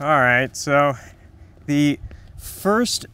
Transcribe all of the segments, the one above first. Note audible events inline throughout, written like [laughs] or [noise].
All right, so the first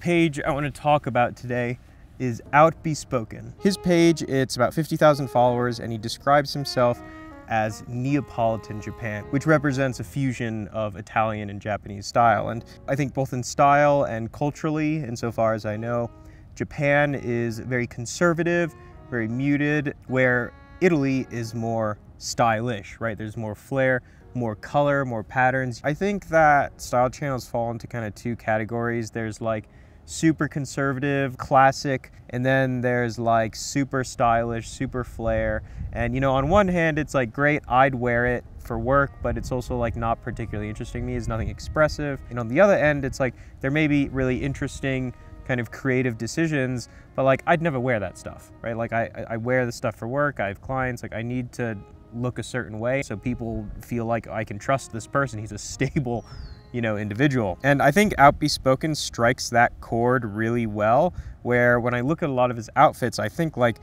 page I want to talk about today is Outbespoken. His page, it's about 50,000 followers, and he describes himself as Neapolitan Japan, which represents a fusion of Italian and Japanese style. And I think both in style and culturally, insofar as I know, Japan is very conservative, very muted, where Italy is more stylish, right? There's more flair, more color, more patterns. I think that style channels fall into kind of two categories. There's like super conservative, classic, and then there's like super stylish, super flair. And you know, on one hand, it's like great, I'd wear it for work, but it's also like not particularly interesting to me. It's nothing expressive. And on the other end, it's like there may be really interesting kind of creative decisions, but like I'd never wear that stuff, right? Like I, I wear the stuff for work, I have clients, like I need to look a certain way so people feel like I can trust this person. He's a [laughs] stable, you know, individual. And I think Outbespoken strikes that chord really well, where when I look at a lot of his outfits, I think like,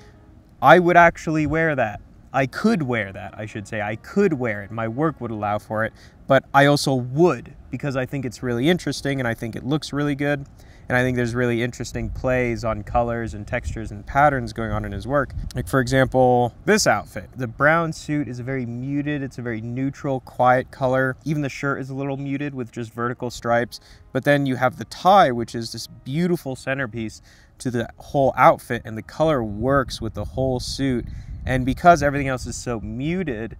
I would actually wear that. I could wear that, I should say. I could wear it. My work would allow for it, but I also would because I think it's really interesting and I think it looks really good. And I think there's really interesting plays on colors and textures and patterns going on in his work. Like for example, this outfit. The brown suit is a very muted, it's a very neutral, quiet color. Even the shirt is a little muted with just vertical stripes. But then you have the tie, which is this beautiful centerpiece to the whole outfit and the color works with the whole suit. And because everything else is so muted,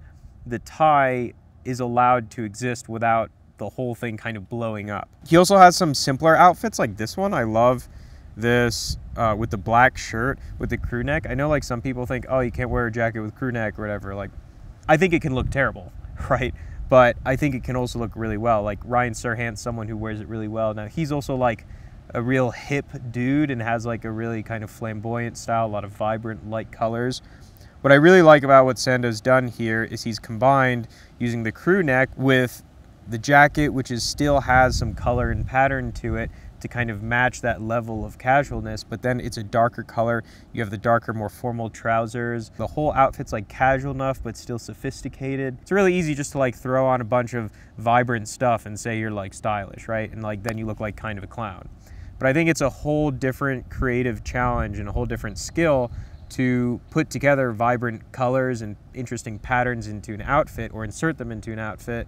the tie is allowed to exist without the whole thing kind of blowing up. He also has some simpler outfits like this one. I love this uh, with the black shirt with the crew neck. I know like some people think, oh, you can't wear a jacket with crew neck or whatever. Like, I think it can look terrible, [laughs] right? But I think it can also look really well. Like Ryan Serhant's someone who wears it really well. Now he's also like a real hip dude and has like a really kind of flamboyant style, a lot of vibrant light colors. What I really like about what Sando's done here is he's combined using the crew neck with the jacket, which is still has some color and pattern to it to kind of match that level of casualness, but then it's a darker color. You have the darker, more formal trousers. The whole outfit's like casual enough, but still sophisticated. It's really easy just to like throw on a bunch of vibrant stuff and say you're like stylish, right? And like then you look like kind of a clown. But I think it's a whole different creative challenge and a whole different skill to put together vibrant colors and interesting patterns into an outfit or insert them into an outfit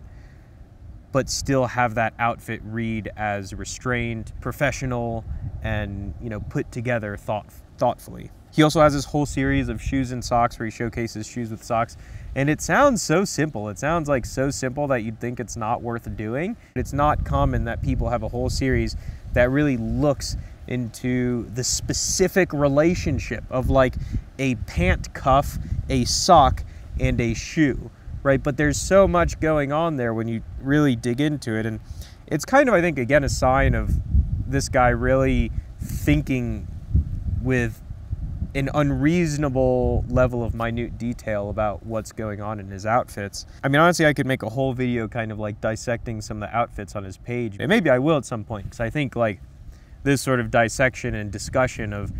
but still have that outfit read as restrained, professional, and you know put together thought thoughtfully. He also has this whole series of shoes and socks where he showcases shoes with socks. And it sounds so simple. It sounds like so simple that you'd think it's not worth doing. It's not common that people have a whole series that really looks into the specific relationship of like a pant cuff, a sock, and a shoe right? But there's so much going on there when you really dig into it. And it's kind of, I think, again, a sign of this guy really thinking with an unreasonable level of minute detail about what's going on in his outfits. I mean, honestly, I could make a whole video kind of like dissecting some of the outfits on his page. And maybe I will at some point, because I think like this sort of dissection and discussion of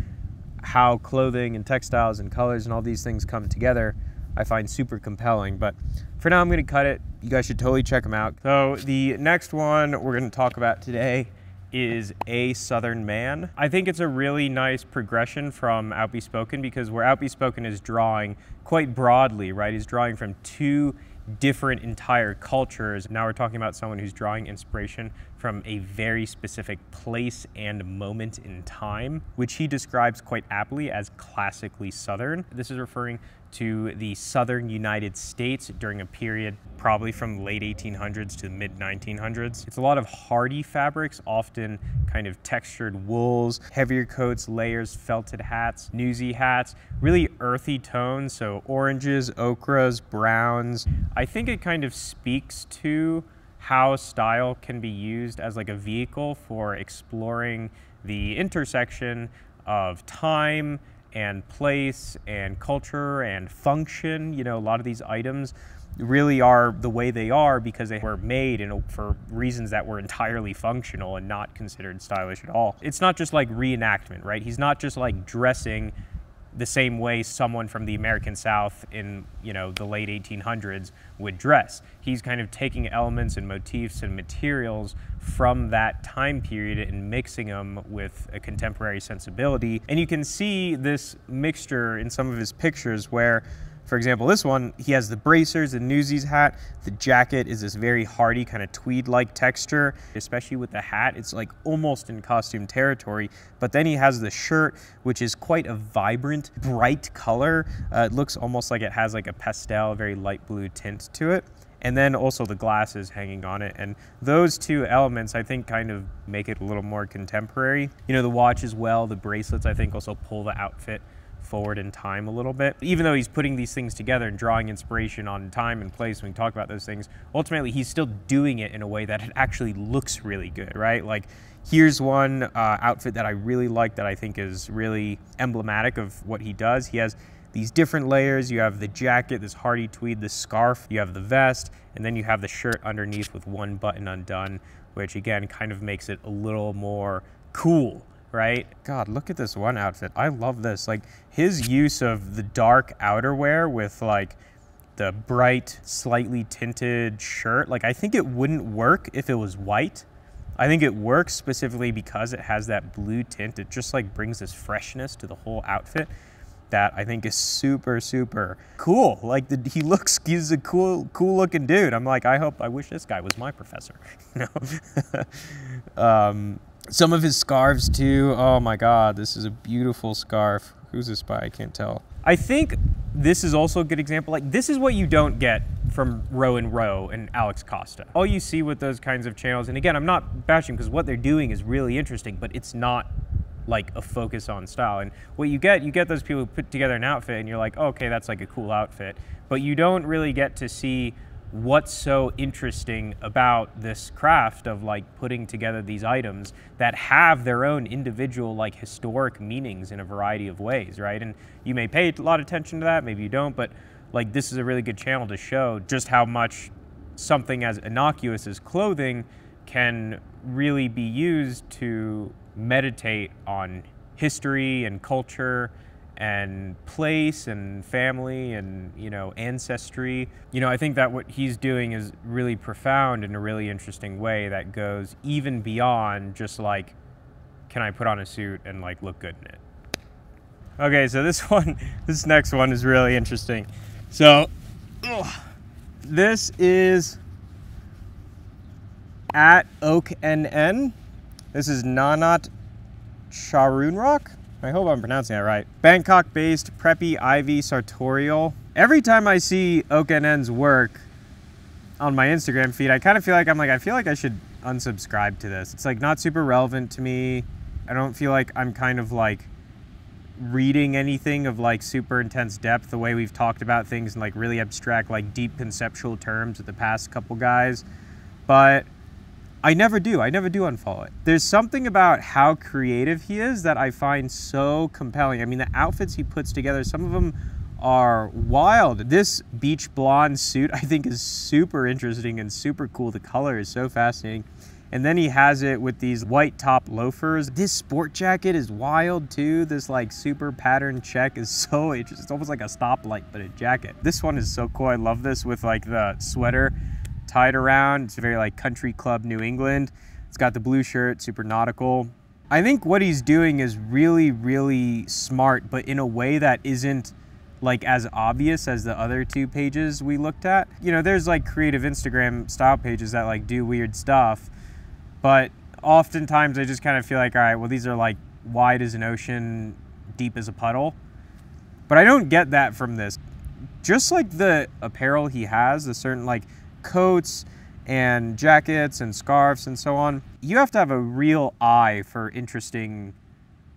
how clothing and textiles and colors and all these things come together I find super compelling. But for now, I'm going to cut it. You guys should totally check them out. So the next one we're going to talk about today is A Southern Man. I think it's a really nice progression from Outbespoken because where Outbespoken is drawing quite broadly, right? He's drawing from two different entire cultures. Now we're talking about someone who's drawing inspiration from a very specific place and moment in time, which he describes quite aptly as classically Southern. This is referring to the southern United States during a period probably from late 1800s to mid 1900s. It's a lot of hardy fabrics, often kind of textured wools, heavier coats, layers, felted hats, newsy hats, really earthy tones, so oranges, ochras, browns. I think it kind of speaks to how style can be used as like a vehicle for exploring the intersection of time and place and culture and function. You know, a lot of these items really are the way they are because they were made in, for reasons that were entirely functional and not considered stylish at all. It's not just like reenactment, right? He's not just like dressing the same way someone from the American South in you know the late 1800s would dress. He's kind of taking elements and motifs and materials from that time period and mixing them with a contemporary sensibility. And you can see this mixture in some of his pictures where for example, this one, he has the bracers, the Newsies hat. The jacket is this very hardy kind of tweed-like texture, especially with the hat. It's like almost in costume territory. But then he has the shirt, which is quite a vibrant, bright color. Uh, it looks almost like it has like a pastel, very light blue tint to it and then also the glasses hanging on it. And those two elements, I think, kind of make it a little more contemporary. You know, the watch as well, the bracelets, I think, also pull the outfit forward in time a little bit. Even though he's putting these things together and drawing inspiration on time and place when we talk about those things, ultimately he's still doing it in a way that it actually looks really good, right? Like here's one uh, outfit that I really like that I think is really emblematic of what he does. He has these different layers. You have the jacket, this hardy tweed, the scarf, you have the vest, and then you have the shirt underneath with one button undone, which again kind of makes it a little more cool right? God, look at this one outfit. I love this. Like his use of the dark outerwear with like the bright, slightly tinted shirt. Like I think it wouldn't work if it was white. I think it works specifically because it has that blue tint. It just like brings this freshness to the whole outfit that I think is super, super cool. Like the, he [laughs] looks, he's a cool, cool looking dude. I'm like, I hope, I wish this guy was my professor. [laughs] You know? [laughs] um, some of his scarves too. Oh my God, this is a beautiful scarf. Who's this by? I can't tell. I think this is also a good example. Like this is what you don't get from Rowan Row and Alex Costa. All you see with those kinds of channels, and again, I'm not bashing because what they're doing is really interesting, but it's not like a focus on style. And what you get, you get those people who put together an outfit and you're like, oh, okay, that's like a cool outfit. But you don't really get to see what's so interesting about this craft of like putting together these items that have their own individual like historic meanings in a variety of ways right? And you may pay a lot of attention to that maybe you don't but like this is a really good channel to show just how much something as innocuous as clothing can really be used to meditate on history and culture and place and family and you know ancestry. You know i think that what he's doing is really profound in a really interesting way that goes even beyond just like can i put on a suit and like look good in it? Okay so this [laughs] one this next one is really interesting. So ugh, this is at oak nn this is nanat rock. I hope I'm pronouncing that right. Bangkok-based preppy Ivy sartorial. Every time I see OakNN's work on my Instagram feed, I kind of feel like I'm like, I feel like I should unsubscribe to this. It's like not super relevant to me. I don't feel like I'm kind of like reading anything of like super intense depth the way we've talked about things in like really abstract, like deep conceptual terms with the past couple guys. But I never do. I never do unfollow it. There's something about how creative he is that I find so compelling. I mean, the outfits he puts together, some of them are wild. This beach blonde suit I think is super interesting and super cool. The color is so fascinating. And then he has it with these white top loafers. This sport jacket is wild too. This like super pattern check is [laughs] so interesting. It's almost like a stoplight, but a jacket. This one is so cool. I love this with like the sweater tied around. It's very like country club New England. It's got the blue shirt, super nautical. I think what he's doing is really, really smart, but in a way that isn't like as obvious as the other two pages we looked at. You know, there's like creative Instagram style pages that like do weird stuff, but oftentimes I just kind of feel like, all right, well, these are like wide as an ocean, deep as a puddle. But I don't get that from this. Just like the apparel he has, the certain like coats and jackets and scarves and so on, you have to have a real eye for interesting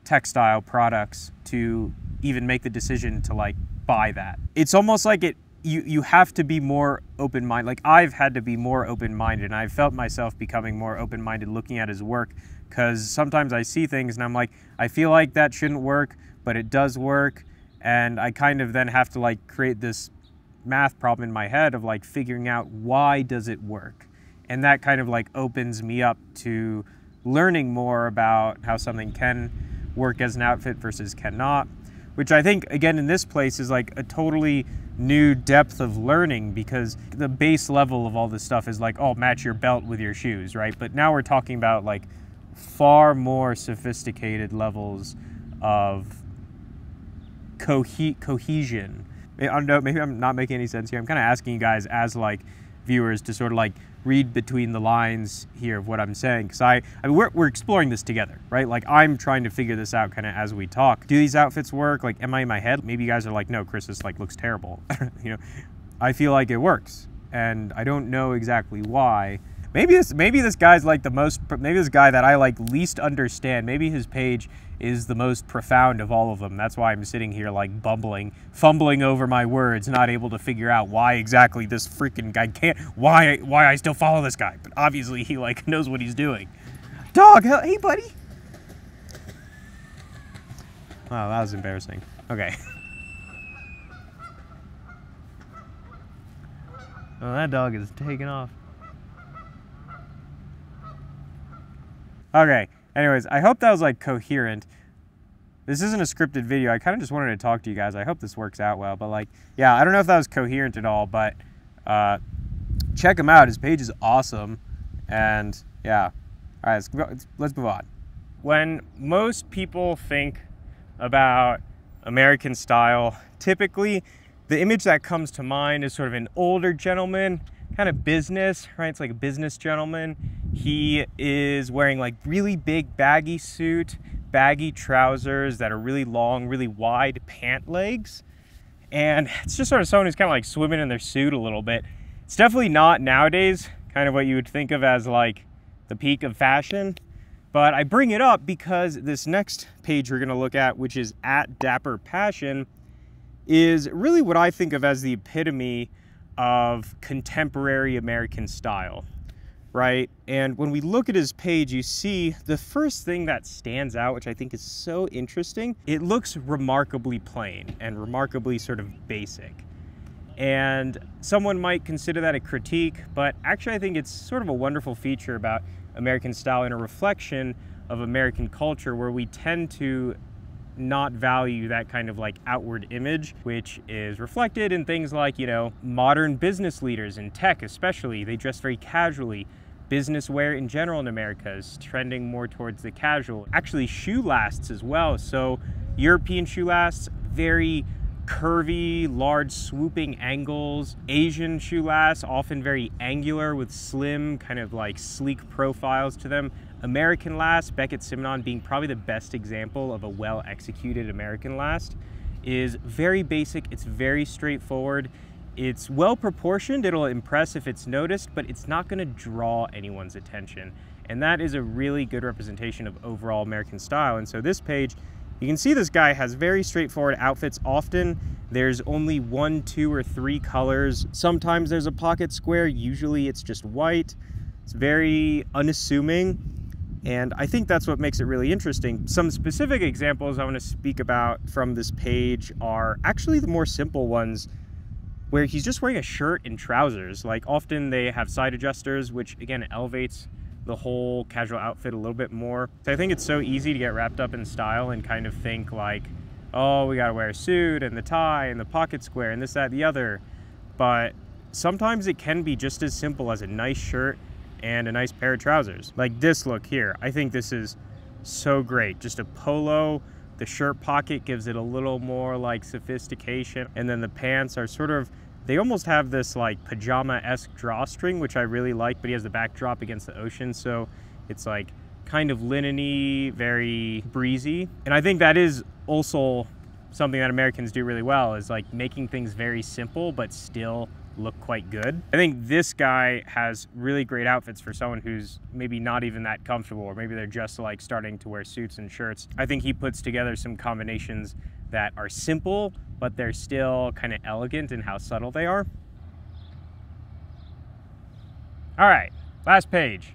textile products to even make the decision to like buy that. It's almost like it you you have to be more open-minded. Like I've had to be more open-minded and I've felt myself becoming more open-minded looking at his work cuz sometimes I see things and I'm like I feel like that shouldn't work, but it does work and I kind of then have to like create this math problem in my head of like figuring out why does it work and that kind of like opens me up to learning more about how something can work as an outfit versus cannot which I think, again, in this place is like a totally new depth of learning because the base level of all this stuff is like, oh, match your belt with your shoes, right? But now we're talking about like far more sophisticated levels of cohe- cohesion. I don't know, maybe I'm not making any sense here. I'm kind of asking you guys as like viewers to sort of like read between the lines here of what I'm saying because I, I mean, we're, we're exploring this together, right? Like I'm trying to figure this out kind of as we talk. Do these outfits work? Like, am I in my head? Maybe you guys are like, no, Chris, this like looks terrible. [laughs] you know, I feel like it works, and I don't know exactly why. Maybe this maybe this guy's like the most maybe this guy that I like least understand. Maybe his page is the most profound of all of them. That's why I'm sitting here like bumbling, fumbling over my words, not able to figure out why exactly this freaking guy can't why why I still follow this guy. But obviously he like [laughs] knows what he's doing. Dog, hey buddy. Wow, that was embarrassing. Okay. [laughs] Oh, that dog is taking off. Okay, anyways, I hope that was like coherent. This isn't a scripted video. I kind of just wanted to talk to you guys. I hope this works out well. But like, yeah, I don't know if that was coherent at all, but uh, check him out. His page is awesome. And yeah, all right, let's, let's move on. When most people think about American style, typically the image that comes to mind is sort of an older gentleman kind of business, right? It's like a business gentleman. He is wearing like really big baggy suit, baggy trousers that are really long, really wide pant legs. And it's just sort of someone who's kind of like swimming in their suit a little bit. It's definitely not nowadays kind of what you would think of as like the peak of fashion. But I bring it up because this next page we're going to look at, which is at Dapper Passion, is really what I think of as the epitome of contemporary American style, right? And when we look at his page, you see the first thing that stands out, which I think is so interesting, it looks remarkably plain and remarkably sort of basic. And someone might consider that a critique, but actually I think it's sort of a wonderful feature about American style and a reflection of American culture where we tend to not value that kind of like outward image, which is reflected in things like, you know, modern business leaders in tech, especially. They dress very casually. Business wear in general in America is trending more towards the casual. Actually, shoe lasts as well. So, European shoe lasts, very curvy, large swooping angles. Asian shoe lasts, often very angular with slim, kind of like sleek profiles to them. American last, Beckett Simonon being probably the best example of a well executed American last, is very basic, it's very straightforward, it's well proportioned, it'll impress if it's noticed, but it's not gonna draw anyone's attention. And that is a really good representation of overall American style. And so this page, you can see this guy has very straightforward outfits. Often there's only one, two, or three colors. Sometimes there's a pocket square, usually it's just white. It's very unassuming. And I think that's what makes it really interesting. Some specific examples I want to speak about from this page are actually the more simple ones where he's just wearing a shirt and trousers. Like often they have side adjusters, which again elevates the whole casual outfit a little bit more. So I think it's so easy to get wrapped up in style and kind of think like, oh, we gotta wear a suit and the tie and the pocket square and this, that, the other. But sometimes it can be just as simple as a nice shirt and a nice pair of trousers. Like this look here. I think this is so great. Just a polo. The shirt pocket gives it a little more like sophistication. And then the pants are sort of, they almost have this like pajama-esque drawstring, which I really like, but he has the backdrop against the ocean. So it's like kind of linen very breezy. And I think that is also something that Americans do really well is like making things very simple, but still look quite good. I think this guy has really great outfits for someone who's maybe not even that comfortable or maybe they're just like starting to wear suits and shirts. I think he puts together some combinations that are simple, but they're still kind of elegant in how subtle they are. All right, last page.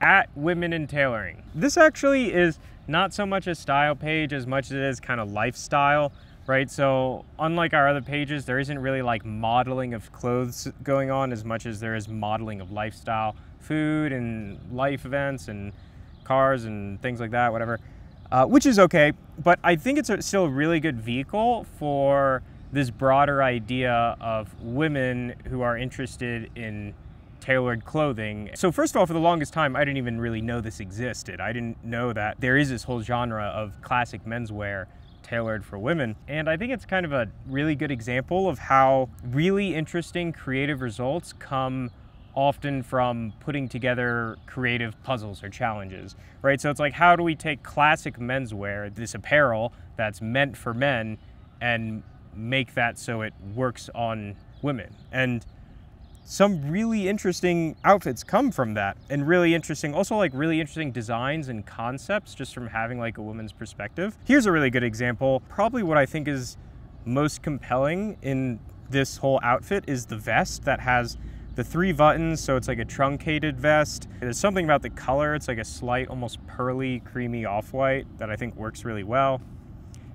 At Women in Tailoring. This actually is not so much a style page as much as it is kind of lifestyle right? So unlike our other pages, there isn't really like modeling of clothes going on as much as there is modeling of lifestyle, food and life events and cars and things like that, whatever. uh, which is okay. But I think it's a, still a really good vehicle for this broader idea of women who are interested in tailored clothing. So first of all, for the longest time, I didn't even really know this existed. I didn't know that there is this whole genre of classic menswear tailored for women. And I think it's kind of a really good example of how really interesting creative results come often from putting together creative puzzles or challenges, right? So it's like, how do we take classic menswear, this apparel that's meant for men, and make that so it works on women? And some really interesting outfits come from that and really interesting also like really interesting designs and concepts just from having like a woman's perspective. Here's a really good example. Probably what i think is most compelling in this whole outfit is the vest that has the three buttons so it's like a truncated vest. There's something about the color it's like a slight almost pearly creamy off-white that i think works really well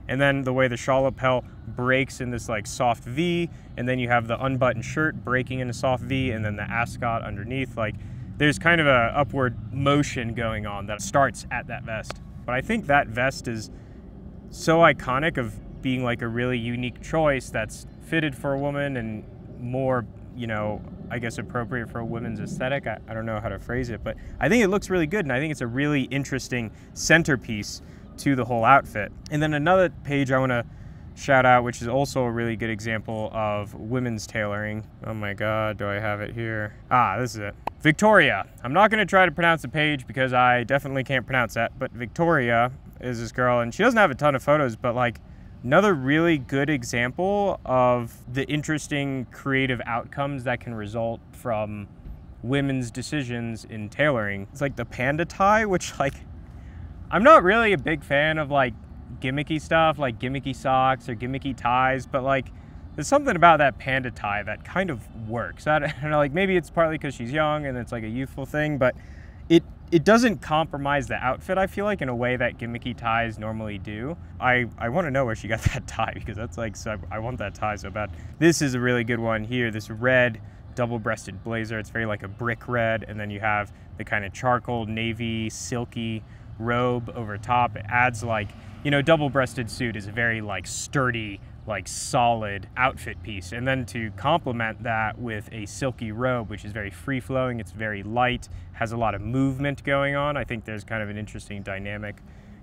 and then the way the shawl lapel breaks in this like soft V, and then you have the unbuttoned shirt breaking in a soft V, and then the ascot underneath. Like there's kind of a upward motion going on that starts at that vest. But I think that vest is so iconic of being like a really unique choice that's fitted for a woman and more, you know, I guess appropriate for a women's aesthetic. I, I don't know how to phrase it, but I think it looks really good, and I think it's a really interesting centerpiece to the whole outfit. And then another page I want to shout out, which is also a really good example of women's tailoring. Oh my God, do I have it here? Ah, this is it. Victoria. I'm not going to try to pronounce the page because I definitely can't pronounce that, but Victoria is this girl, and she doesn't have a ton of photos, but like another really good example of the interesting creative outcomes that can result from women's decisions in tailoring. It's like the panda tie, [laughs] which like I'm not really a big fan of like gimmicky stuff, like gimmicky socks or gimmicky ties, but like there's something about that panda tie that kind of works. I don't know, [laughs] like maybe it's partly because she's young and it's like a youthful thing, but it it doesn't compromise the outfit, I feel like, in a way that gimmicky ties normally do. I, I want to know where she got [laughs] that tie because that's like, so I want that tie so bad. This is a really good one here, this red double-breasted blazer. It's very like a brick red, and then you have the kind of charcoal, navy, silky robe over top. It adds like, you know, double-breasted suit is a very like sturdy, like solid outfit piece. And then to complement that with a silky robe, which is very free-flowing, it's very light, has a lot of movement going on. I think there's kind of an interesting dynamic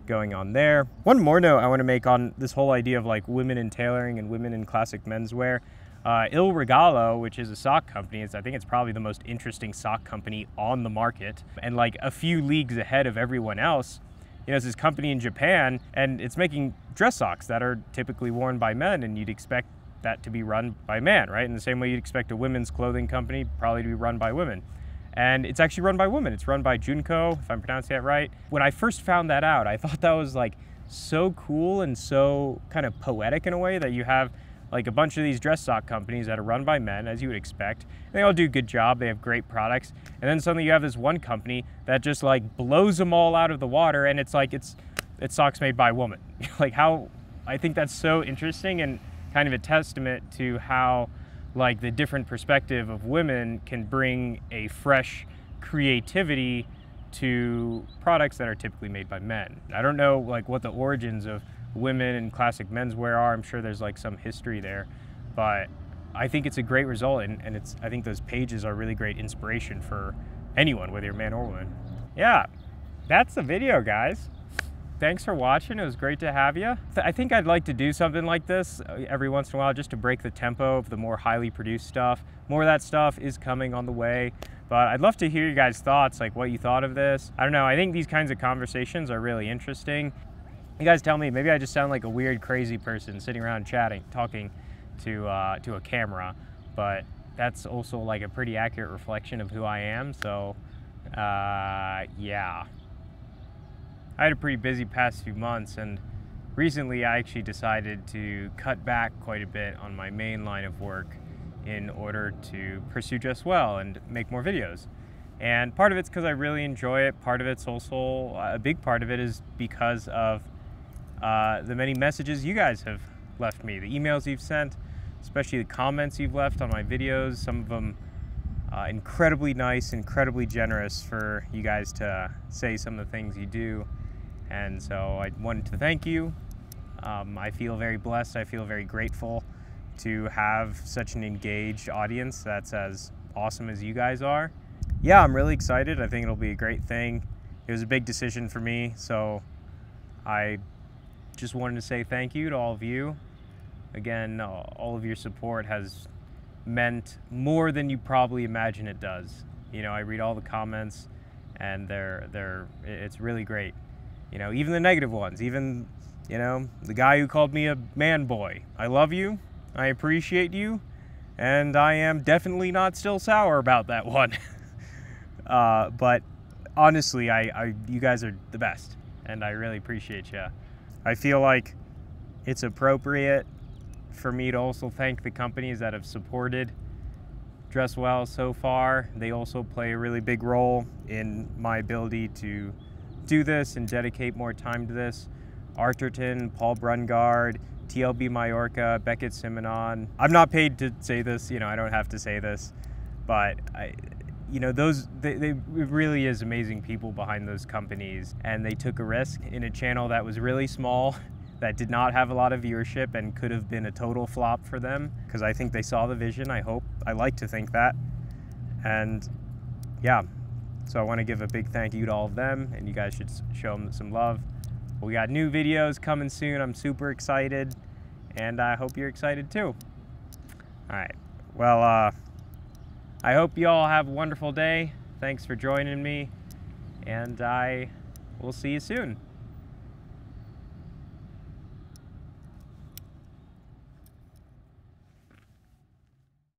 going on there. One more note I want to make on this whole idea of like women in tailoring and women in classic menswear. Uh, Il Regalo, which is a sock company, I think it's probably the most interesting sock company on the market, and like a few leagues ahead of everyone else. You know, it's this company in Japan, and it's making dress socks that are typically worn by men, and you'd expect that to be run by man, right? In the same way you'd expect a women's clothing company probably to be run by women. And it's actually run by women. It's run by Junko, if I'm pronouncing that right. When I first found that out, I [laughs] thought that was like so cool and so kind of poetic in a way that you have like a bunch of these dress sock companies that are run by men, as you would expect. They all do a good job. They have great products. And then suddenly you have this one company that just like blows them all out of the water, and it's like it's it's socks made by a woman. [laughs] like how I think that's so interesting and kind of a testament to how like the different perspective of women can bring a fresh creativity to products that are typically made by men. I don't know like what the origins of women and classic menswear are. I'm sure there's like some history there, but I think it's a great result, and, and it's I think those pages are really great inspiration for anyone, whether you're man or woman. Yeah, that's the video, guys. Thanks for watching. It was great to have you. I think I'd like to do something like this uh, every once in a while just to break the tempo of the more highly produced stuff. More of that stuff is coming on the way, but I'd love to hear you guys' thoughts, like what you thought of this. I don't know, I think these kinds of conversations are really interesting. You guys tell me, maybe I just sound like a weird, crazy person sitting around chatting, talking to, uh, to a camera, but that's also like a pretty accurate reflection of who I am, so uh, yeah. I had a pretty busy past few months, and recently I actually decided to cut back quite a bit on my main line of work in order to pursue Dress Well and make more videos. And part of it's because I really enjoy it. Part of it's also, a big part of it is because of uh, the many messages you guys have left me, the emails you've sent, especially the comments you've left on my videos. Some of them uh, incredibly nice, incredibly generous for you guys to say some of the things you do. And so I wanted to thank you. Um, I feel very blessed. I feel very grateful to have such an engaged audience that's as awesome as you guys are. Yeah, I'm really excited. I think it'll be a great thing. It was a big decision for me, so I just wanted to say thank you to all of you. Again, all of your support has meant more than you probably imagine it does. You know, I read all the comments and they're they're it's really great. You know, even the negative ones, even you know, the guy who called me a man boy. I love you. I appreciate you. And I am definitely not still sour about that [laughs] one. uh, but honestly, I, I, you guys are the best. And I really appreciate you. I feel like it's appropriate for me to also thank the companies that have supported Dress Well so far. They also play a really big role in my ability to do this and dedicate more time to this. Arterton, Paul Brungard, TLB Mallorca, Beckett Simonon. I'm not paid to say this, you know, I don't have to say this, but I, you know, those, they, they really is amazing people behind those companies. And they took a risk in a channel that was really small, [laughs] that did not have a lot of viewership and could have been a total flop for them. Because I think they saw the vision, I hope. I like to think that. And yeah, so I want to give a big thank you to all of them, and you guys should show them some love. We got new videos coming soon. I'm super excited, and I hope you're excited too. All right. Well, uh, I hope you all have a wonderful day. Thanks for joining me, and I will see you soon.